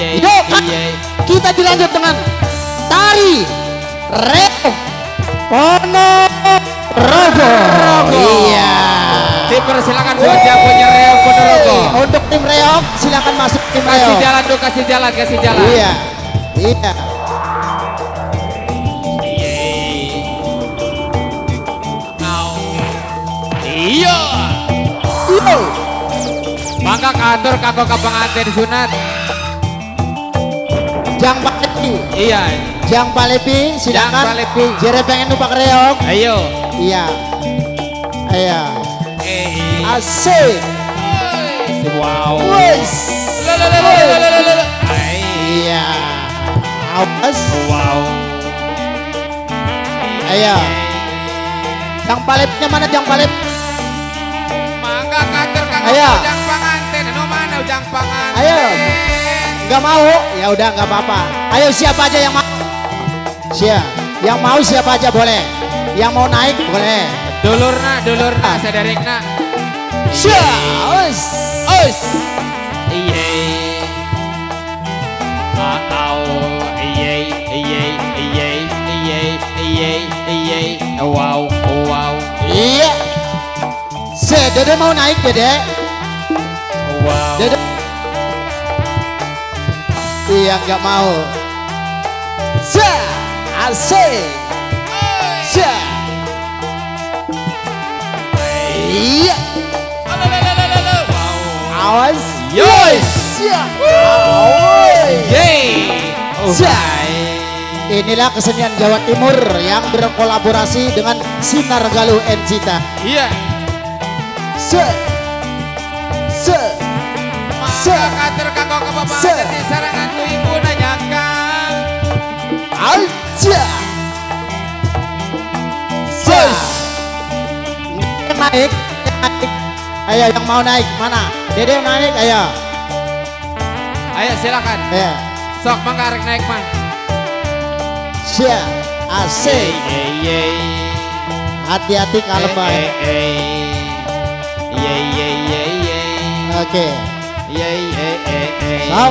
Iya. Yuk. Iya. kita dilanjut dengan tari Reo Ponorogo. Iya. Dipersilakan buat jagonya Reo Ponorogo. Untuk tim Reok silakan masuk tim Kasih Reok. jalan tuh, kasih jalan, kasih jalan. Iya. Iya. Iya. Yo. Maka kantor kagok ke pengantin sunat. Jang Palepi. Iya. Jang Palepi silakan. Jang Palepi. Jere pengen numpak Reok. Ayo. Iya. Iya. Eh. Asik. Wow. Wes. Iya. Awas. Wow. Ayo. Jang Palepnya mana Jang Palep? Mangga kantor kagok Ayo. ujang pengantin. No mana ujang pengantin? Ayo. Nggak mau? Ya udah nggak apa-apa. Ayo siapa aja yang mau? Siapa? Yang mau siapa aja boleh. Yang mau naik boleh. Dulurna, dulurna, sederikna. Siapa? Wes. Us. Iya. Au. Iya, iya, iya, iya, iya, iya. Wow, wow, Iya. Se, Dede mau naik Dede. wow. Dede hati yang gak mau. Sya, asik Sya Iya. Awas. Yois Awas. Inilah kesenian Jawa Timur yang berkolaborasi dengan Sinar Galuh and Cita. Iya. Yeah. Se se se kater kakak bapak se sarang Siap, siap. Naik, naik. Ayo yang mau naik mana? Dede naik, ayo. Ayo silakan. Ayo. Sok mangkarek naik mang. Sia. Asik. Hati-hati kalem baik. Oke. siap,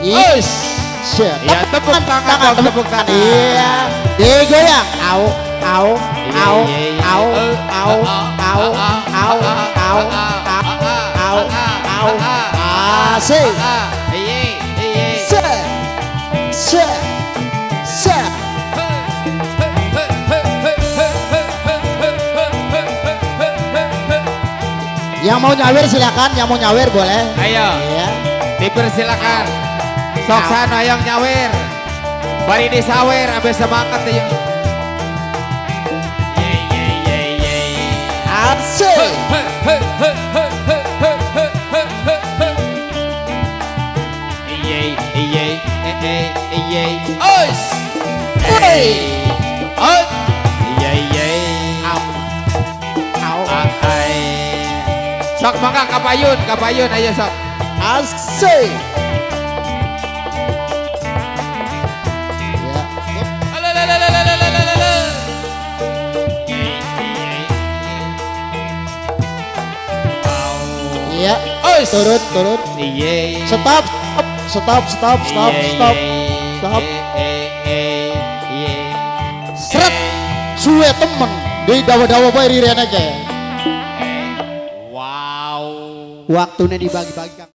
Yes. Siap. Ya, tepuk tangan dong, tepuk tangan. Iya. Digoyang. Au, au, Iya, au, iya, iya. au, Eh, au, ah, au, ah, ah, au, ah, au, ah, ah, au, ah, au, ah, au. ah, Asik. Ah, Yay, yay. Se, se, se. Yang mau nyawer silakan, yang mau nyawer boleh. Ayo, Iya. dipersilakan. Sok sana yang nyawer. Bari disawer abis semangat ya. Sok mangga kapayun, kapayun ayo sok. Asik. guys. Turut, turut. Iya. Stop, stop, stop, stop, stop, stop. Iya. Seret. Suwe temen di dawa-dawa bae rirene ke. Wow. Waktunya dibagi-bagi.